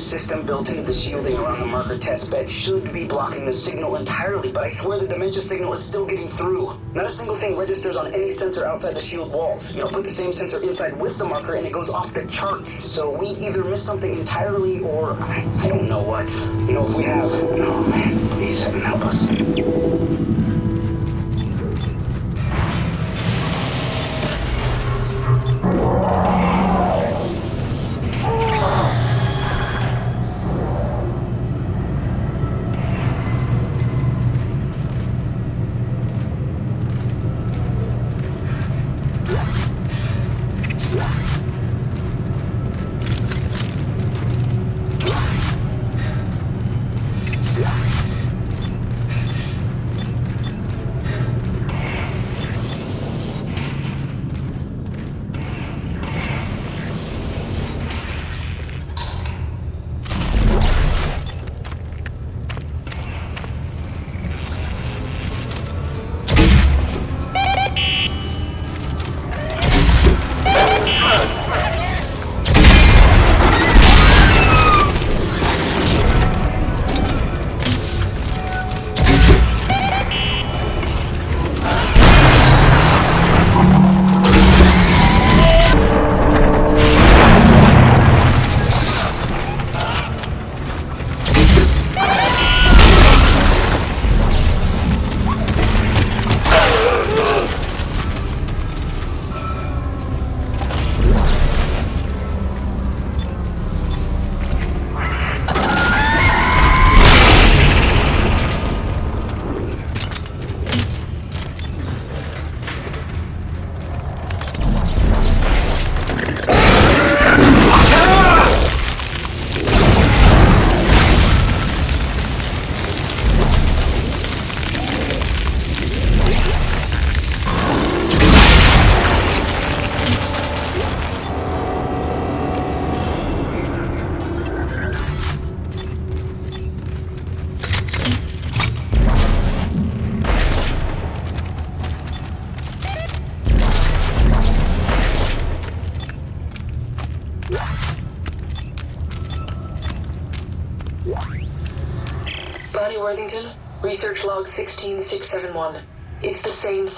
system built into the shielding around the marker test bed should be blocking the signal entirely, but I swear the dementia signal is still getting through. Not a single thing registers on any sensor outside the shield walls. You know, put the same sensor inside with the marker and it goes off the charts. So we either miss something entirely or I, I don't know what. You know, if we have, oh man, please heaven help us.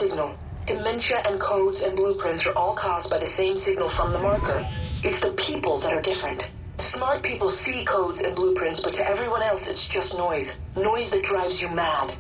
Signal. Dementia and codes and blueprints are all caused by the same signal from the marker. It's the people that are different. Smart people see codes and blueprints, but to everyone else it's just noise. Noise that drives you mad.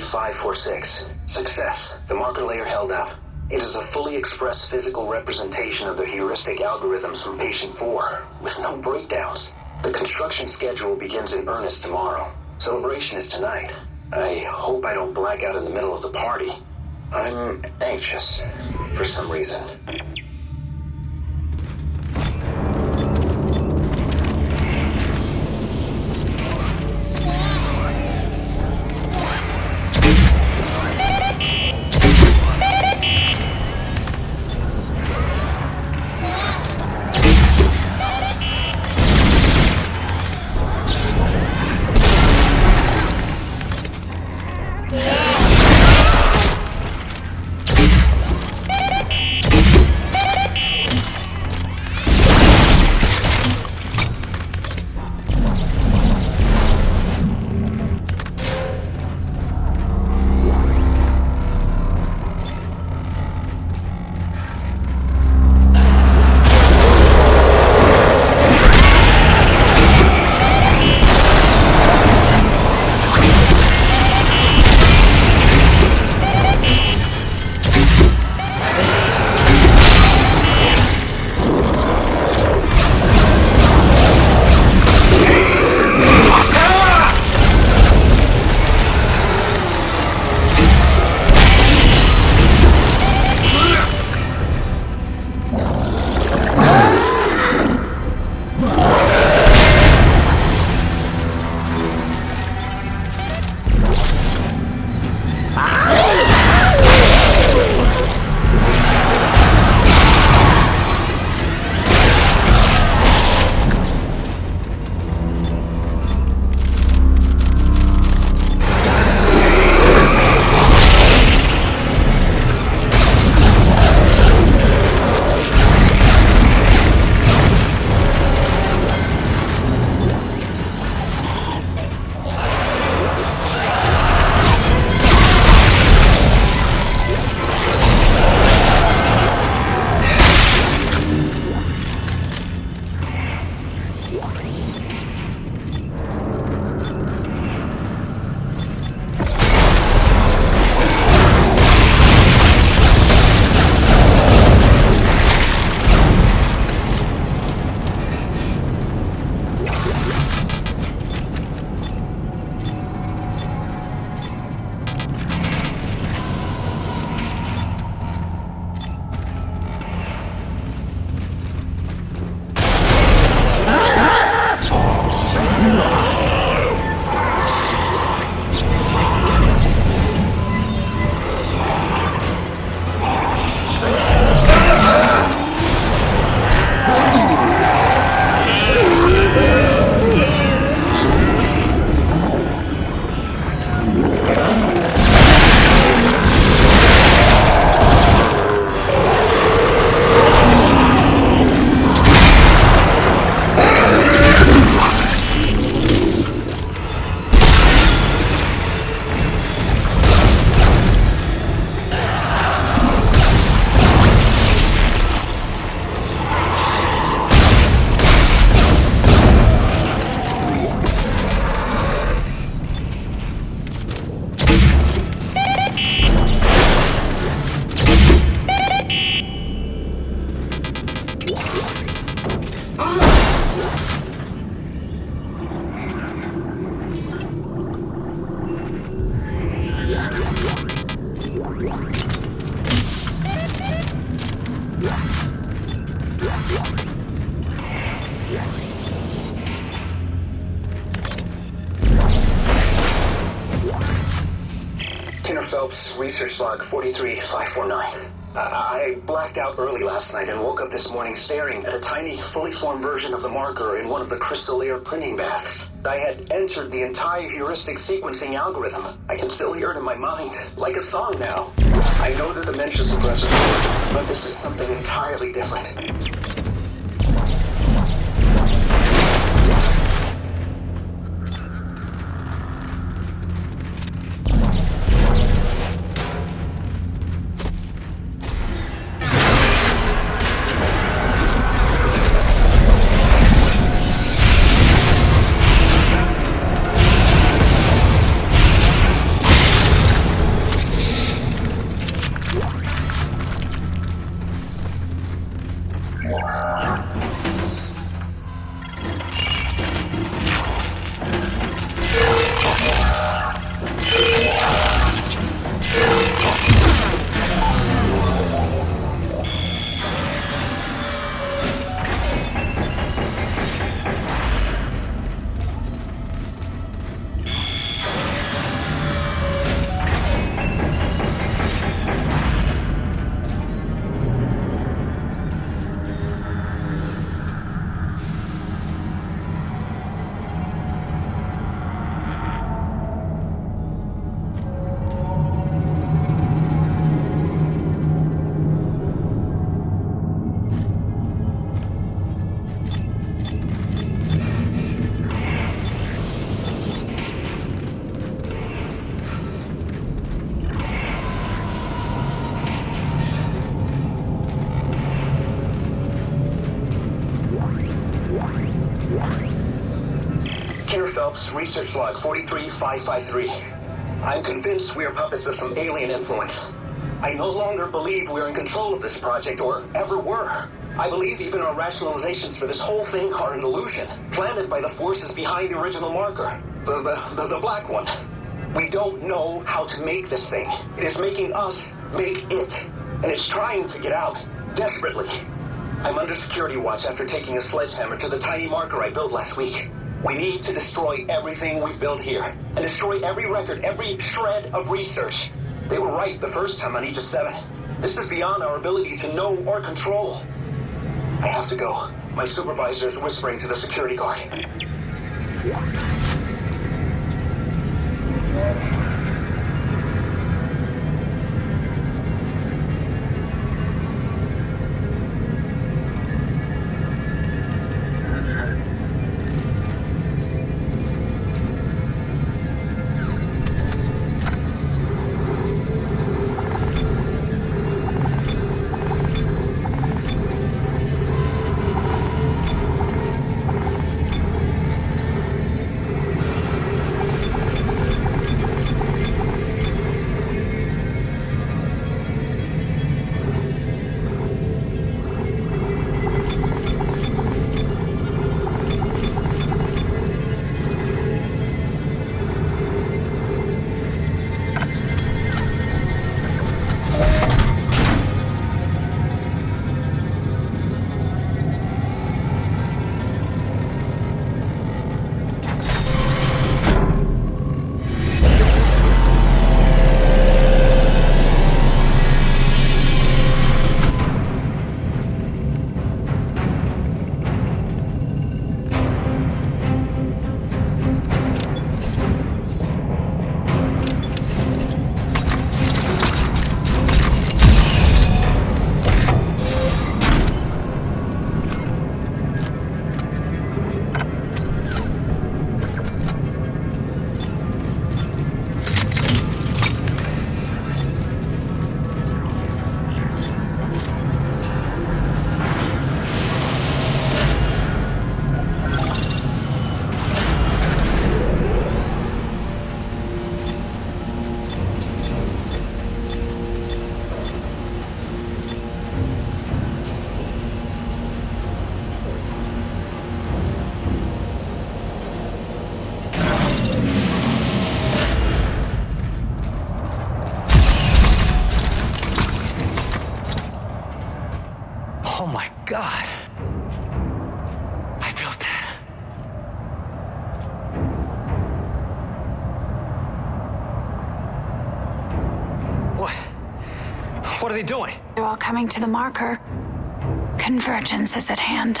33546. Success. The marker layer held up. It is a fully expressed physical representation of the heuristic algorithms from patient 4, with no breakdowns. The construction schedule begins in earnest tomorrow. Celebration is tonight. I hope I don't black out in the middle of the party. I'm anxious for some reason. Research log 43549. Uh, I blacked out early last night and woke up this morning staring at a tiny, fully formed version of the marker in one of the crystal air printing baths. I had entered the entire heuristic sequencing algorithm. I can still hear it in my mind, like a song now. I know the dementia suppressors but this is something entirely different. Research Log 43553. I'm convinced we are puppets of some alien influence. I no longer believe we're in control of this project, or ever were. I believe even our rationalizations for this whole thing are an illusion, planted by the forces behind the original marker. The, the, the, the black one. We don't know how to make this thing. It is making us make it. And it's trying to get out. Desperately. I'm under security watch after taking a sledgehammer to the tiny marker I built last week. We need to destroy everything we've built here. And destroy every record, every shred of research. They were right the first time on Aegis 7. This is beyond our ability to know or control. I have to go. My supervisor is whispering to the security guard. What they doing? They're all coming to the marker. Convergence is at hand.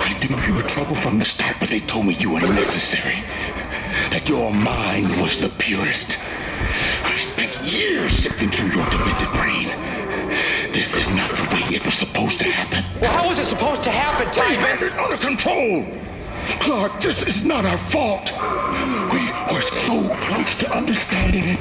I knew you were trouble from the start, but they told me you were necessary. That your mind was the purest. I spent years sifting through your demented brain. This is not the way it was supposed to happen. Well, how was it supposed to happen, We had Tiedemann? it under control. Clarke, this is not our fault. We were so close to understanding it.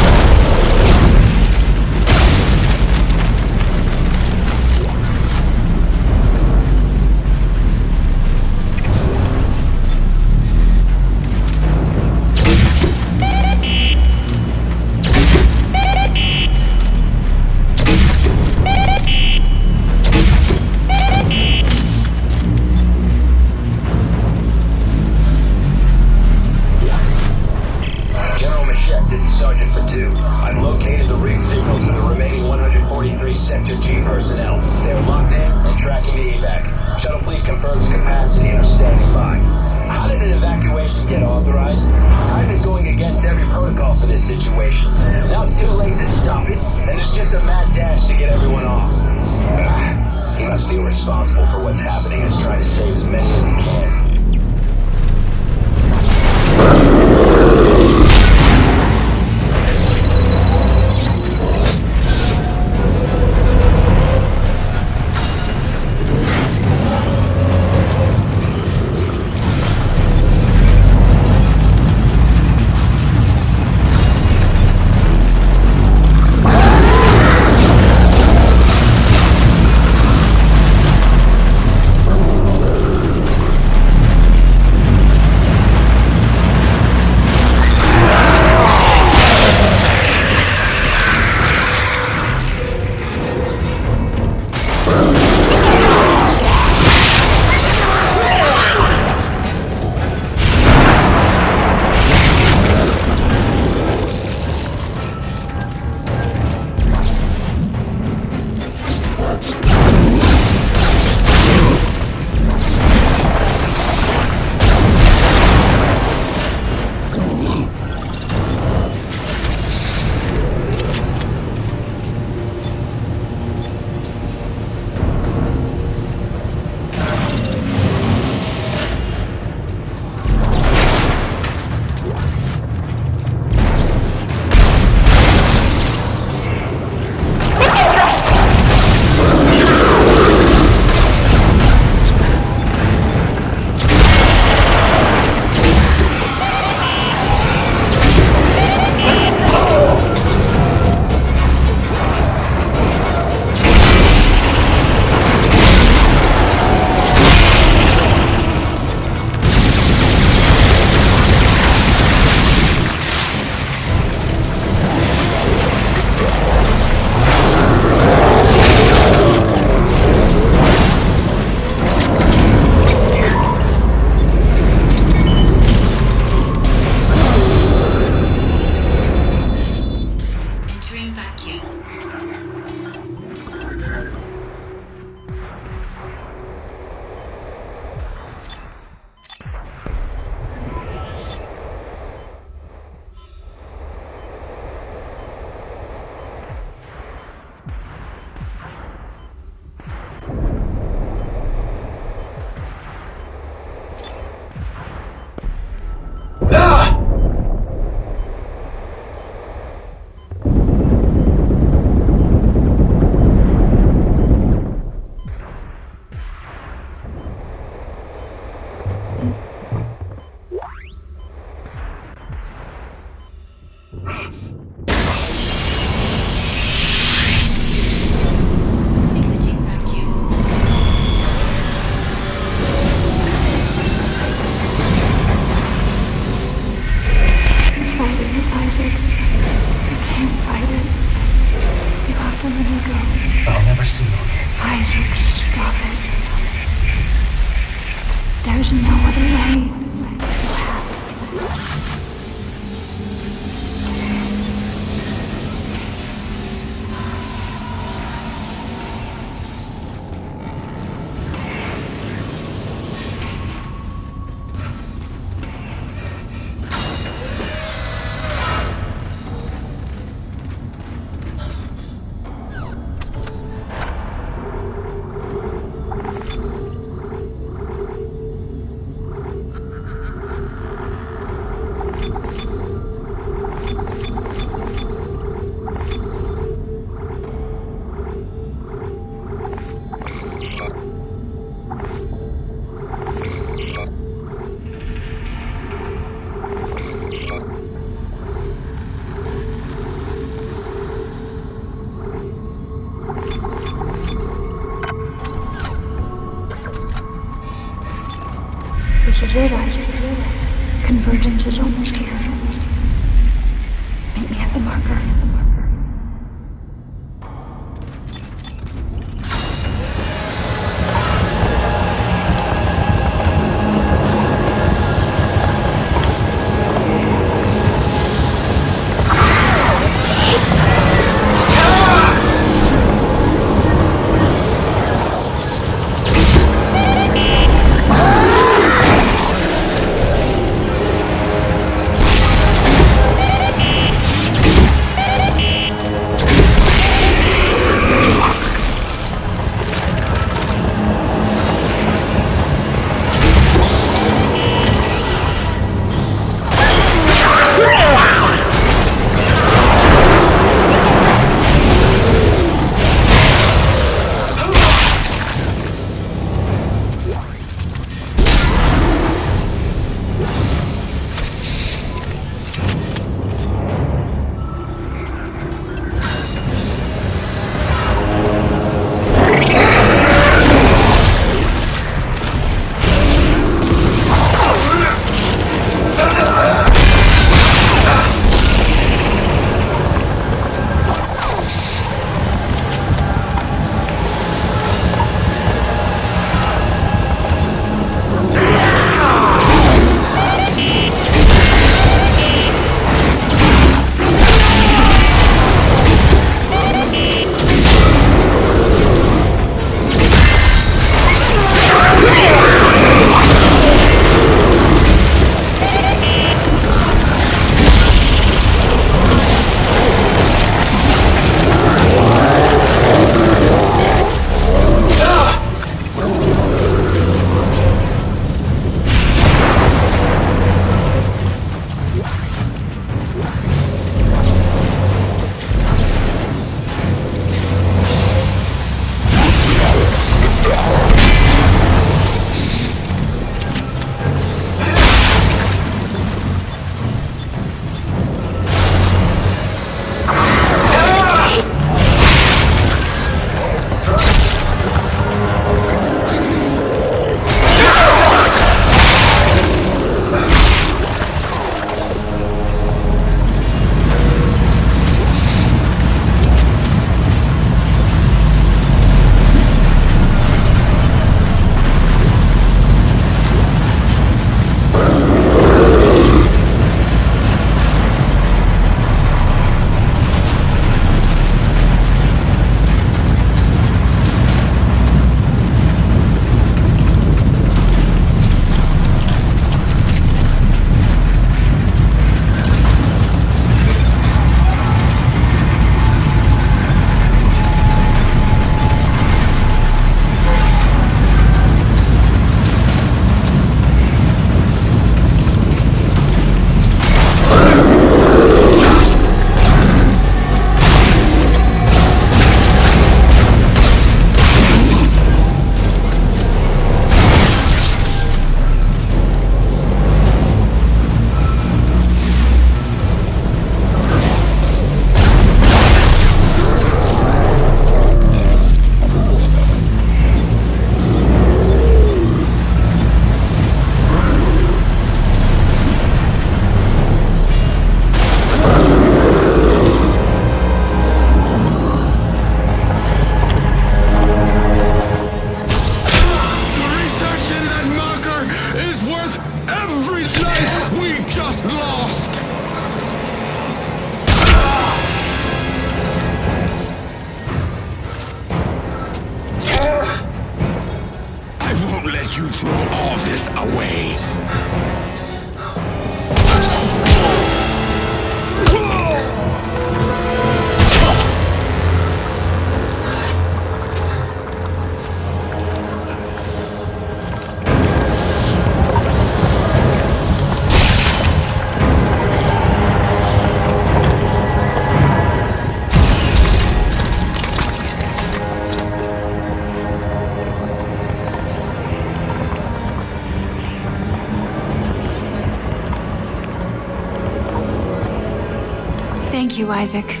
Isaac.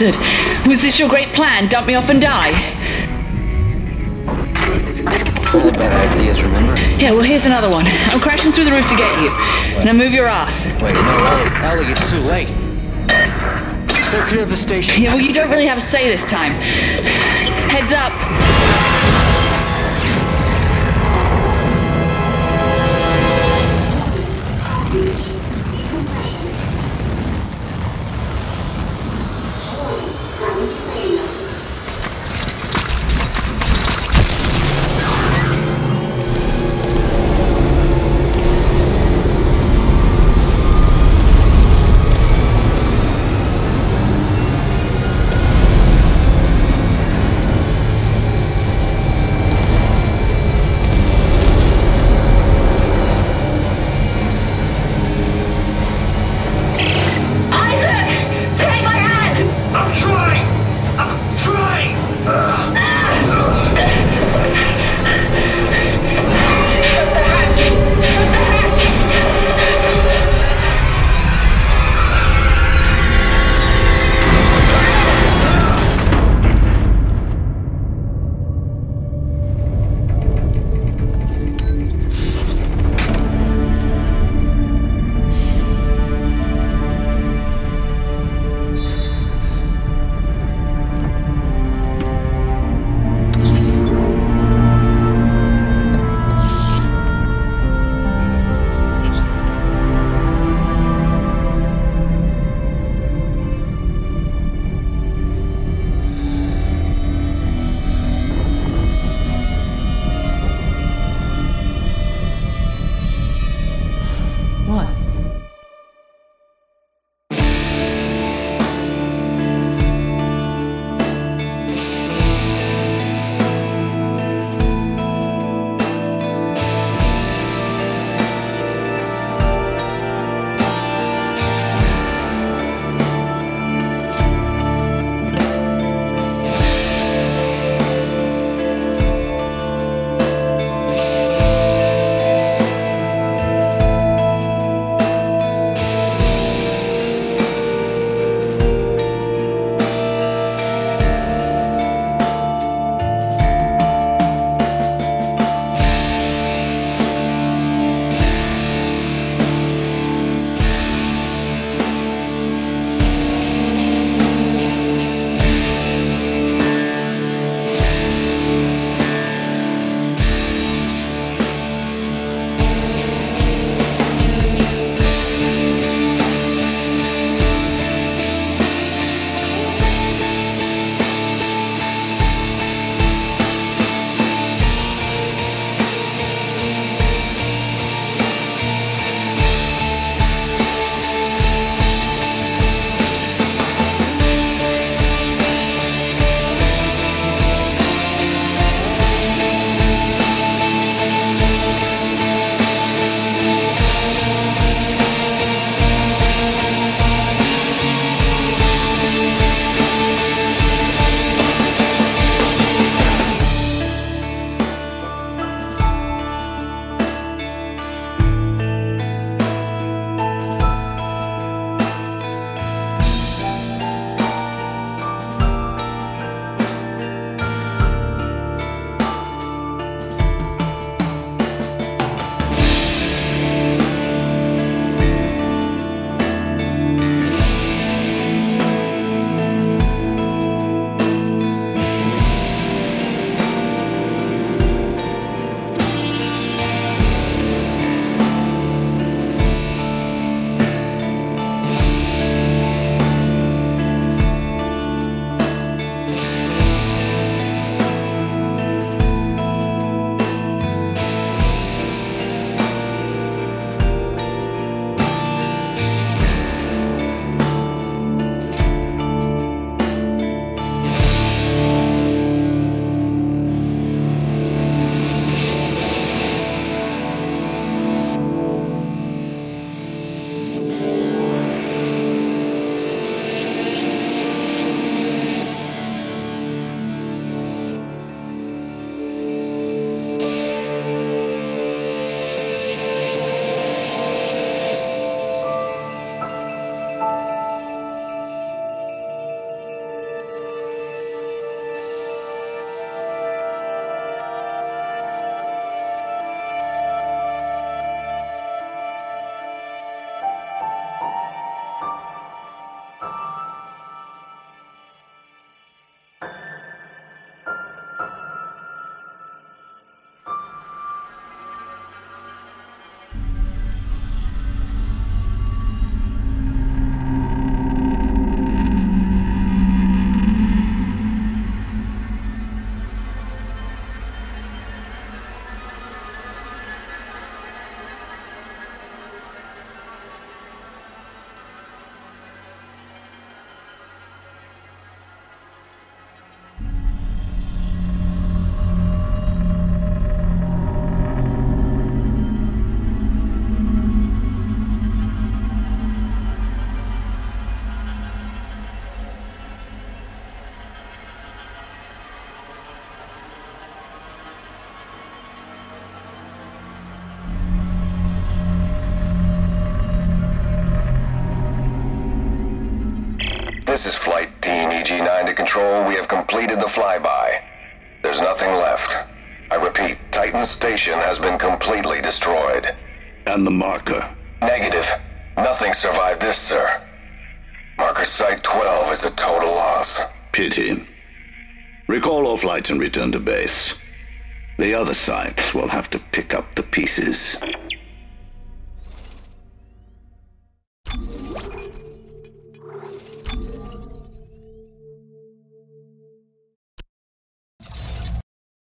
Bastard. Was this your great plan? Dump me off and die? All bad ideas, remember? Yeah, well, here's another one. I'm crashing through the roof to get you. Now move your ass. Wait, no, Ellie, Ellie, it's too late. Stay clear of the station. Yeah, well, you don't really have a say this time. Heads up. Control, we have completed the flyby. There's nothing left. I repeat, Titan Station has been completely destroyed. And the marker? Negative. Nothing survived this, sir. Marker Site 12 is a total loss. Pity. Recall all flights and return to base. The other sites will have to pick up the pieces.